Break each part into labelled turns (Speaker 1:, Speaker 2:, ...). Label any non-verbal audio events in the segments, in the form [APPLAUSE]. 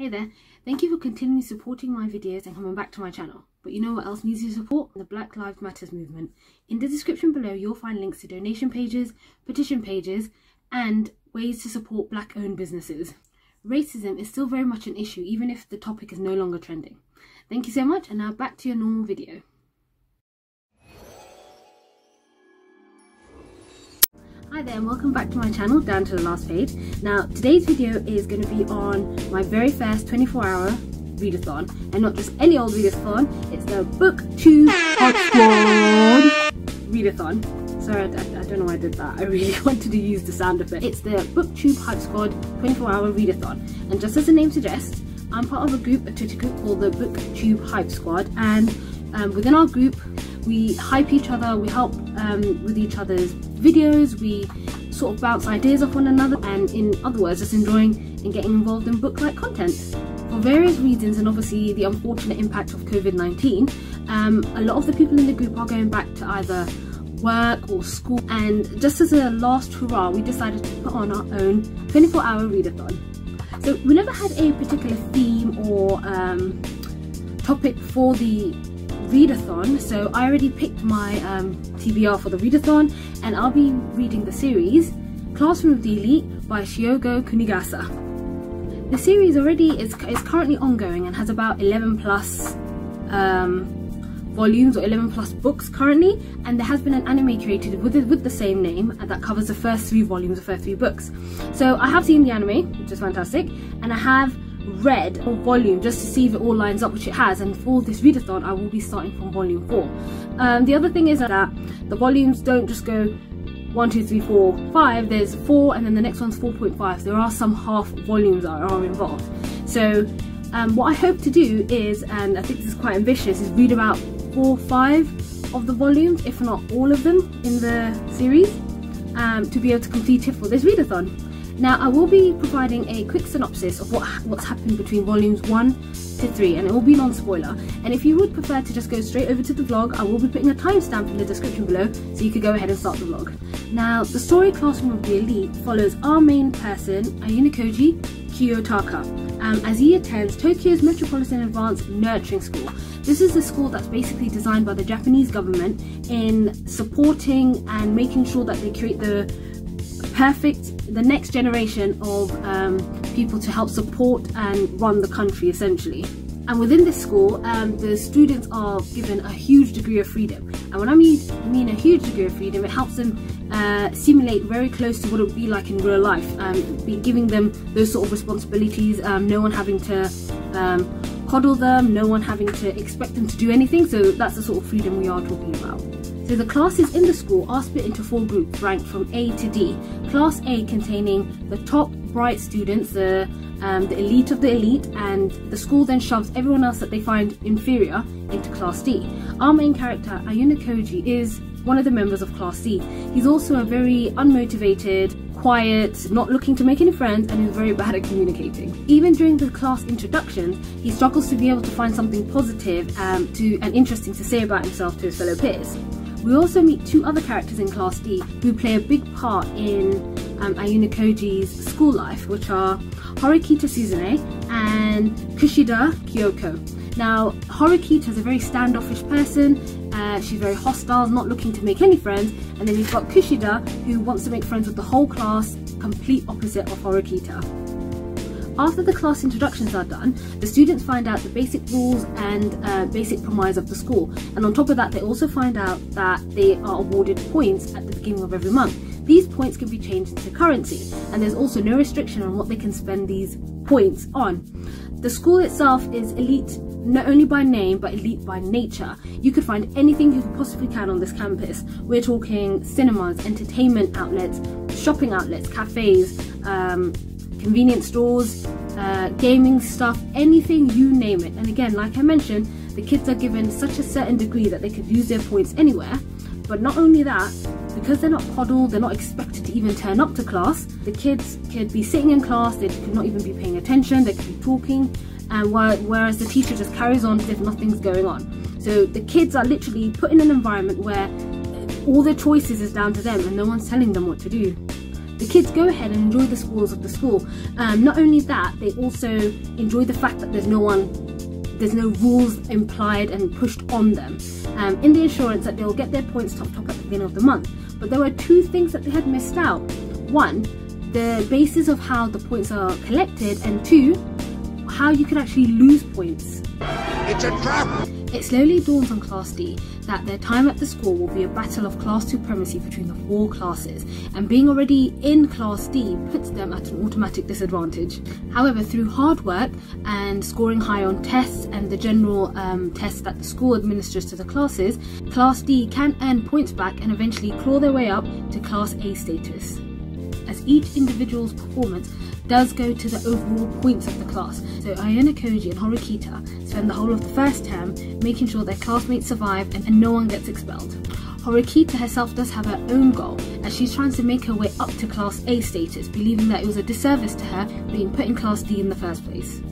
Speaker 1: Hey there, thank you for continuing supporting my videos and coming back to my channel. But you know what else needs your support? The Black Lives Matters movement. In the description below you'll find links to donation pages, petition pages and ways to support black owned businesses. Racism is still very much an issue even if the topic is no longer trending. Thank you so much and now back to your normal video. Hi there and welcome back to my channel, down to the last page. Now today's video is going to be on my very first 24 hour readathon and not just any old readathon, it's the BookTube Squad readathon. Sorry, I, I, I, don't know why I did that. I really [LAUGHS] wanted to use the sound effect. It's the BookTube Hype Squad 24 hour readathon and just as the name suggests, I'm part of a group, a Twitter group called the BookTube Hype Squad and um, within our group we hype each other, we help um, with each other's videos, we sort of bounce ideas off one another and in other words just enjoying and getting involved in book-like content. For various reasons and obviously the unfortunate impact of COVID-19, um, a lot of the people in the group are going back to either work or school and just as a last hurrah we decided to put on our own 24 hour readathon. So we never had a particular theme or um, topic for the readathon so I already picked my um, TBR for the readathon and I'll be reading the series Classroom of the Elite by Shōgo Kinugasa. The series already is, is currently ongoing and has about 11 plus um, volumes or 11 plus books currently and there has been an anime created with, with the same name that covers the first three volumes, the first three books. So I have seen the anime, which is fantastic, and I have read a volume just to see if it all lines up, which it has. And for this readathon, I will be starting from volume four. Um, the other thing is that the volumes don't just go one, two, three, four, five. There's four, and then the next one's 4.5. There are some half volumes that are involved. So um, what I hope to do is, and I think this is quite ambitious, is read about four, five of the volumes, if not all of them, in the series, um, to be able to complete it for this readathon. Now I will be providing a quick synopsis of what what's happened between volumes 1 to 3 and it will be non-spoiler and if you would prefer to just go straight over to the vlog I will be putting a timestamp in the description below so you could go ahead and start the vlog. Now the story Classroom of the Elite follows our main person Ayanokoji Kiyotaka um, as he attends Tokyo's Metropolitan Advanced Nurturing School. This is a school that's basically designed by the Japanese government in supporting and making sure that they create the perfect, the next generation of um, people to help support and run the country essentially. And within this school, um, the students are given a huge degree of freedom. And when I mean, mean a huge degree of freedom, it helps them uh, simulate very close to what it would be like in real life. Um, be giving them those sort of responsibilities, um, no one having to um, coddle them, no one having to expect them to do anything. So that's the sort of freedom we are talking about. So the classes in the school are split into four groups ranked from A to D. Class A containing the top bright students, the, um, the elite of the elite, and the school then shoves everyone else that they find inferior into Class D. Our main character, Ayanokoji, is one of the members of Class C. He's also a very unmotivated, quiet, not looking to make any friends, and is very bad at communicating. Even during the class introductions, he struggles to be able to find something positive um, to, and interesting to say about himself to his fellow peers. We also meet two other characters in Class D who play a big part in um, Ayanokoji's school life, which are Horikita Suzune and Kushida Kikyō. Now, Horikita is a very standoffish person, uh, she's very hostile, not looking to make any friends, and then you've got Kushida, who wants to make friends with the whole class, complete opposite of Horikita. After the class introductions are done, the students find out the basic rules and uh, basic premise of the school. And on top of that, they also find out that they are awarded points at the beginning of every month. These points can be changed into currency, and there's also no restriction on what they can spend these points on. The school itself is elite not only by name but elite by nature. You could find anything you possibly can on this campus. We're talking cinemas, entertainment outlets, shopping outlets, cafes, um, convenience stores, uh, gaming stuff, anything you name it. And again, like I mentioned, the kids are given such a certain degree that they could use their points anywhere. But not only that, because they're not coddled, they're not expected to even turn up to class, the kids could be sitting in class, they could not even be paying attention, they could be talking, and whereas the teacher just carries on as if nothing's going on. So the kids are literally put in an environment where all their choices is down to them and no one's telling them what to do. The kids go ahead and enjoy the schools of the school. Um, not only that, they also enjoy the fact that there's no one, there's no rules implied and pushed on them. Um, in the assurance that they'll get their points topped up at the beginning of the month. But there were two things that they had missed out. One, the basis of how the points are collected, and two, how you can actually lose points.
Speaker 2: It's a trap!
Speaker 1: It slowly dawns on Class D that their time at the school will be a battle of class supremacy between the four classes, and being already in Class D puts them at an automatic disadvantage. However, through hard work and scoring high on tests and the general um, tests that the school administers to the classes, Class D can earn points back and eventually claw their way up to Class A status as each individual's performance does go to the overall points of the class. So Ayanokoji and Horikita spend the whole of the first term making sure their classmates survive and, and no one gets expelled. Horikita herself does have her own goal as she's trying to make her way up to Class A status, believing that it was a disservice to her being put in Class D in the first place.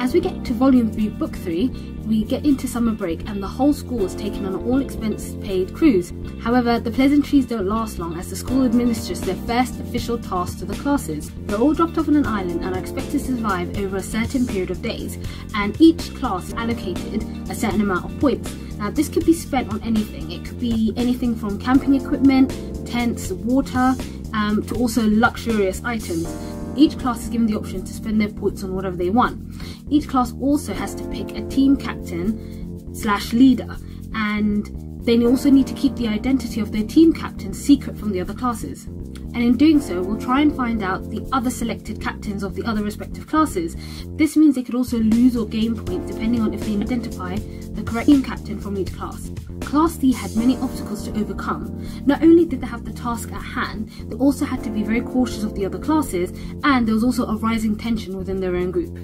Speaker 1: As we get to Volume 3, Book 3, we get into summer break and the whole school is taken on an all expense paid cruise. However, the pleasantries don't last long as the school administers their first official task to the classes. They're all dropped off on an island and are expected to survive over a certain period of days, and each class is allocated a certain amount of points. Now, this could be spent on anything. It could be anything from camping equipment, tents, water, um, to also luxurious items. Each class is given the option to spend their points on whatever they want. Each class also has to pick a team captain slash leader and they also need to keep the identity of their team captain secret from the other classes. And in doing so, we'll try and find out the other selected captains of the other respective classes. This means they could also lose or gain points depending on if they identify the correct team captain from each class. Class D had many obstacles to overcome. Not only did they have the task at hand, they also had to be very cautious of the other classes, and there was also a rising tension within their own group.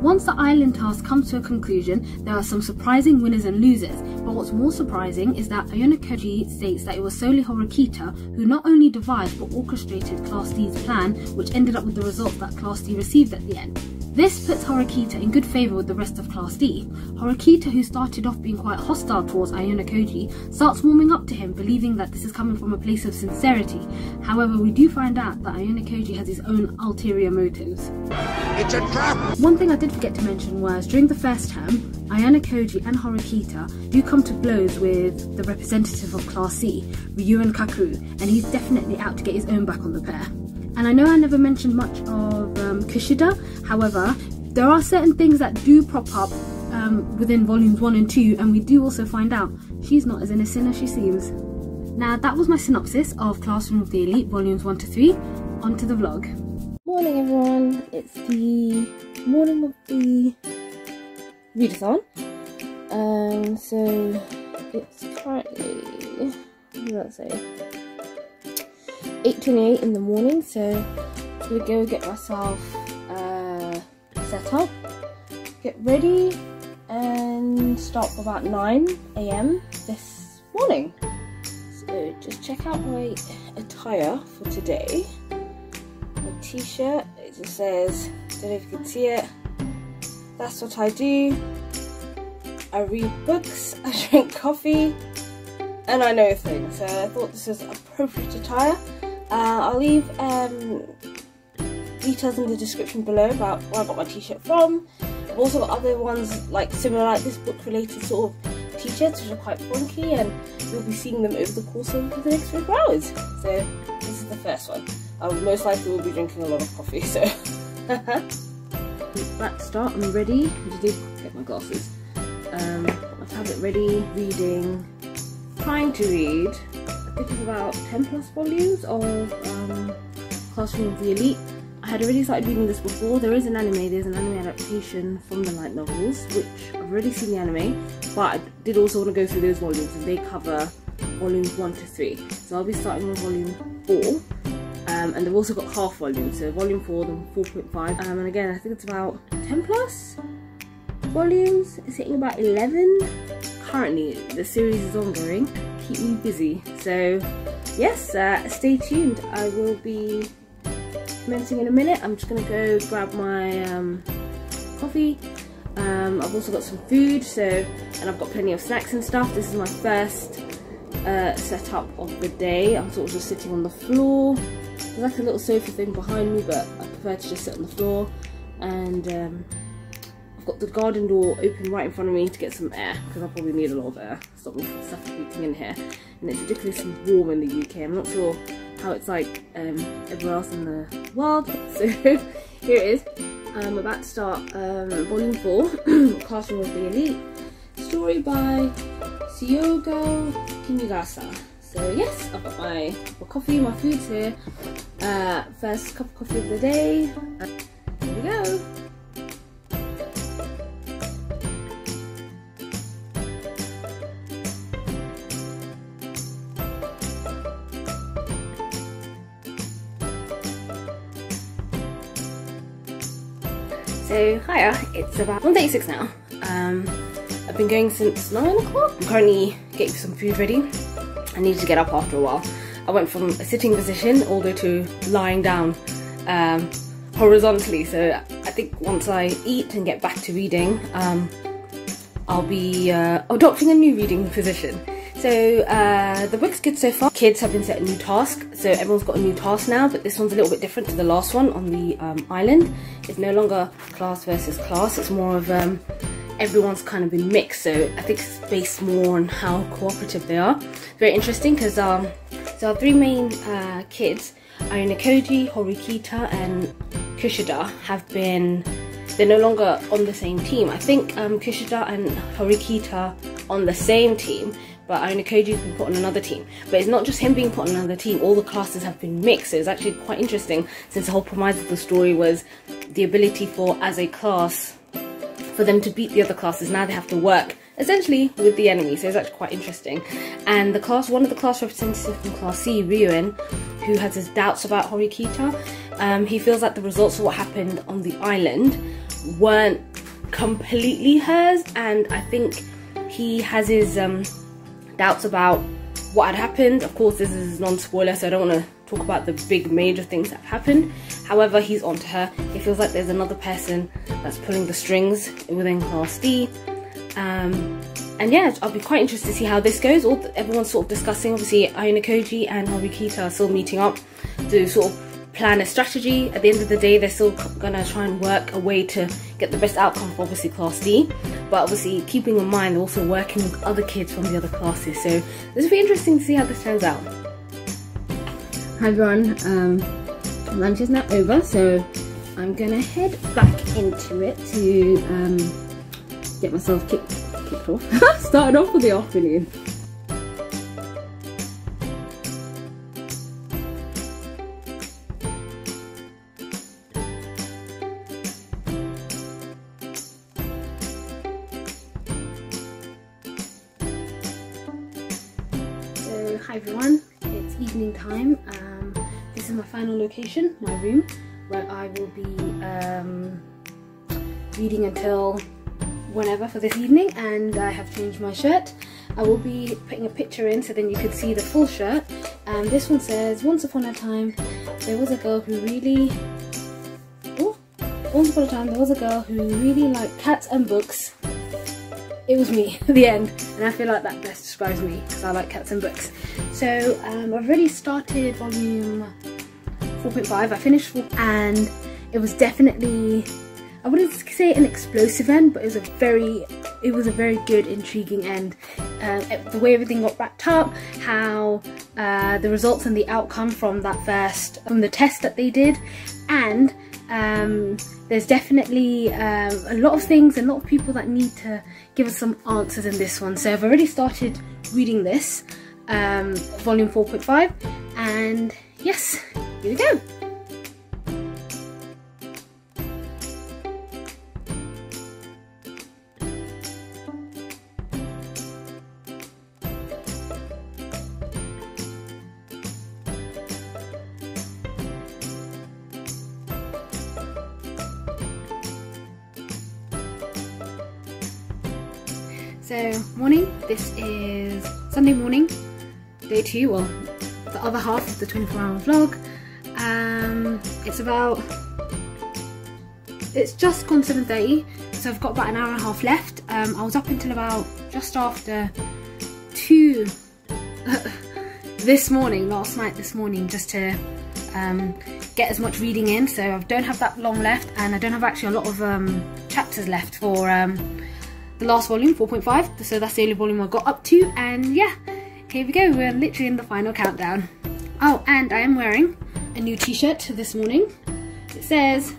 Speaker 1: Once the island task comes to a conclusion, there are some surprising winners and losers, but what's more surprising is that Koji states that it was solely Horikita who not only devised but orchestrated Class D's plan, which ended up with the result that Class D received at the end. This puts Horikita in good favour with the rest of Class D. Horikita, who started off being quite hostile towards Ayanokoji, starts warming up to him, believing that this is coming from a place of sincerity. However, we do find out that Ayanokoji has his own ulterior motives.
Speaker 2: It's a trap!
Speaker 1: One thing I did forget to mention was during the first term, Ayanokoji and Horikita do come to blows with the representative of Class C, Ryuen Kakeru, and he's definitely out to get his own back on the pair. And I know I never mentioned much of um, Kushida, however, there are certain things that do prop up um, within volumes 1 and 2, and we do also find out she's not as innocent as she seems. Now, that was my synopsis of Classroom of the Elite, volumes 1 to 3. On to the vlog. Morning, everyone. It's the morning of the readathon. Um, so it's currently, what did that say? 8.28 in the morning so Gonna go get myself uh, set up get ready and start about 9 a.m. this morning. So just check out my attire for today. My t-shirt it just says don't know if you can see it. That's what I do. I read books [LAUGHS] I drink coffee and I know things. So I thought this was appropriate attire. Uh, I'll leave um, details in the description below about where I got my t-shirt from. I've also got other ones like similar like this book related sort of t-shirts which are quite funky and you'll be seeing them over the course of the next 24 hours. So this is the first one. I most likely will be drinking a lot of coffee so. [LAUGHS] Back start, I'm ready. I did get my glasses. Um, my tablet ready, reading, trying to read it is about 10 plus volumes of um, Classroom of the Elite. I had already started reading this before. There is an anime, there's an anime adaptation from the light novels, which I've already seen the anime, but I did also want to go through those volumes and they cover volumes 1 to 3. So I'll be starting with volume 4. Um, and they've also got half volumes, so volume 4 then 4.5. Um, and again, I think it's about 10 plus volumes. It's hitting about 11. Currently, the series is ongoing keep me busy. So yes, uh, stay tuned. I will be in a minute. I'm just gonna go grab my um, coffee. Um, I've also got some food, so and I've got plenty of snacks and stuff. This is my first uh, setup of the day. I'm sort of just sitting on the floor, there's like a little sofa thing behind me, but I prefer to just sit on the floor. And um, I've got the garden door open right in front of me to get some air because I probably need a lot of air. Stop me suffocating in here. And it's ridiculously warm in the UK. I'm not sure how it's like um, everywhere else in the world. [LAUGHS] So here it is. I'm about to start um, volume 4, [COUGHS] Classroom of the Elite. Story by Shōgo Kinugasa. So yes, I've got my, my coffee, my food's here. Uh, first cup of coffee of the day. Hiya, it's about 1.36 now. Um, I've been going since 9 o'clock. I'm currently getting some food ready. I needed to get up after a while. I went from a sitting position all the way to lying down um, horizontally. So I think once I eat and get back to reading, um, I'll be uh, adopting a new reading position. So uh, the book's good so far. Kids have been set a new task, so everyone's got a new task now, but this one's a little bit different to the last one on the um, island. It's no longer class versus class, it's more of um, everyone's kind of been mixed, so I think it's based more on how cooperative they are. Very interesting because um, so our three main uh, kids, Ayanokoji, Horikita and Kushida have been they're no longer on the same team. I think um, Kushida and Horikita on the same team, but Ayanokoji's been put on another team. But it's not just him being put on another team, all the classes have been mixed. So it's actually quite interesting since the whole premise of the story was the ability for, as a class, for them to beat the other classes. Now they have to work essentially with the enemy. So it's actually quite interesting. And the class, one of the class representatives from class C, Ryuen, who has his doubts about Horikita, um, he feels that the results of what happened on the island weren't completely hers. And I think he has his um, doubts about what had happened. Of course, this is non-spoiler, so I don't want to talk about the big major things that happened. However, he's onto her. He feels like there's another person that's pulling the strings within Class D. Um, and yeah, I'll be quite interested to see how this goes. All everyone's sort of discussing. Obviously, Ayanokoji and Horikita are still meeting up to sort of plan a strategy. At the end of the day, they're still gonna try and work a way to get the best outcome for obviously Class D. But obviously, keeping in mind they're also working with other kids from the other classes. So this will be interesting to see how this turns out. Hi everyone, um, lunch is now over, so I'm gonna head back into it to um, get myself kicked, kicked off. [LAUGHS] Started off with the afternoon. Location, my room, where I will be um, reading until whenever for this evening and I have changed my shirt. I will be putting a picture in so then you could see the full shirt. And this one says, once upon a time there was a girl who really, once upon a time there was a girl who really liked cats and books. It was me, [LAUGHS] the end. And I feel like that best describes me because I like cats and books. So um, I've already started volume 4.5. I finished and it was definitely I wouldn't say an explosive end, but it was a very, it was a very good, intriguing end. Uh, the way everything got wrapped up, how uh, the results and the outcome from that first, from the test that they did, and um, there's definitely um, a lot of things and a lot of people that need to give us some answers in this one. So I've already started reading this, um, volume 4.5, and yes, here we go. So morning, this is Sunday morning, day two, well the other half of the 24 hour vlog. It's about, it's just gone 7.30, so I've got about an hour and a half left. Um, I was up until about just after 2 [LAUGHS] this morning, last night this morning, just to um, get as much reading in. So I don't have that long left, and I don't have actually a lot of um, chapters left for um, the last volume, 4.5. So that's the only volume I got up to, and yeah, here we go. We're literally in the final countdown. Oh, and I am wearing a new t-shirt this morning. It says,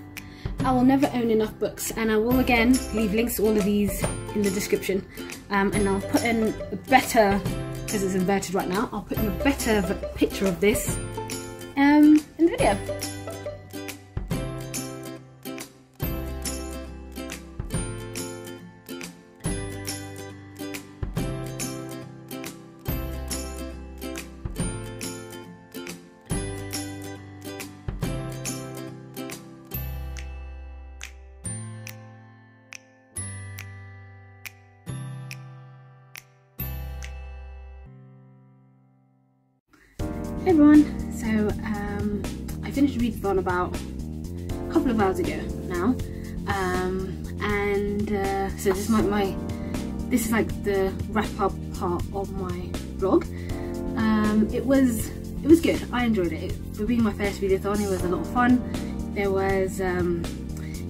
Speaker 1: I will never own enough books and I will again leave links to all of these in the description um, and I'll put in a better, because it's inverted right now, I'll put in a better picture of this um, in the video. Hey everyone, so um, I finished readathon about a couple of hours ago now, um, and uh, so this is my, my, this is like the wrap up part of my vlog. Um, it was it was good. I enjoyed it. it. For being my first readathon, it was a lot of fun. There was um,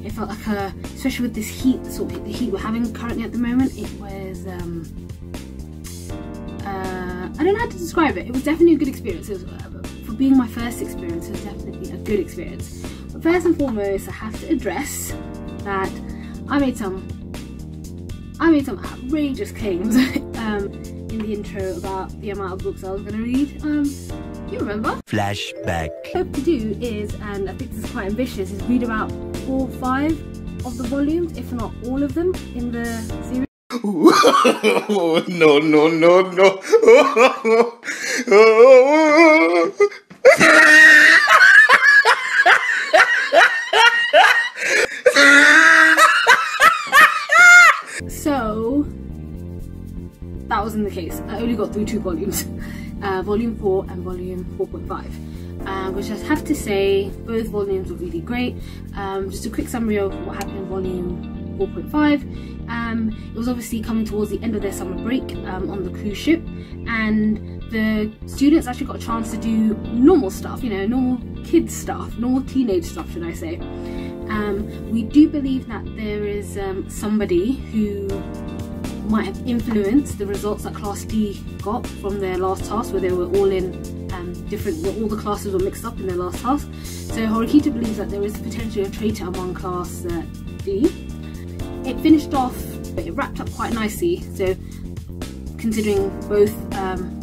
Speaker 1: it felt like a especially with this heat sort of the heat we're having currently at the moment. It was um, I don't know how to describe it. It was definitely a good experience. Was, uh, for being my first experience, it was definitely a good experience. But first and foremost, I have to address that I made some I made some outrageous claims [LAUGHS] um, in the intro about the amount of books I was going to read. Um, you remember?
Speaker 3: Flashback.
Speaker 1: What I hope to do is, and I think this is quite ambitious, is read about four or five of the volumes, if not all of them, in the series.
Speaker 2: No, no, no, no.
Speaker 1: so that wasn't the case. I only got through two volumes, uh, volume 4 and volume 4.5. Uh, which I have to say, both volumes were really great. Um, just a quick summary of what happened in volume 4.5. Um, it was obviously coming towards the end of their summer break um, on the cruise ship, and the students actually got a chance to do normal stuff, you know, normal kids stuff, normal teenage stuff, should I say. Um, we do believe that there is um, somebody who might have influenced the results that Class D got from their last task, where they were all in um, different, all the classes were mixed up in their last task. So Horikita believes that there is potentially a traitor among Class uh, D it finished off, but it wrapped up quite nicely. So considering both um,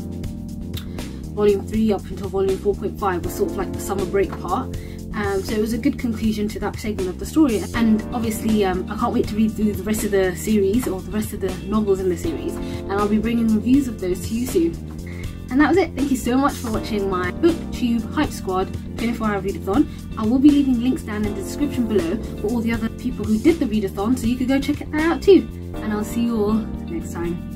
Speaker 1: volume 3 up until volume 4.5 was sort of like the summer break part. Um, so it was a good conclusion to that segment of the story and obviously um, I can't wait to read through the rest of the series or the rest of the novels in the series and I'll be bringing reviews of those to you soon. And that was it. Thank you so much for watching my BookTube Hype Squad 24 hour readathon. I will be leaving links down in the description below for all the other people who did the readathon so you could go check that out too. And I'll see you all next time.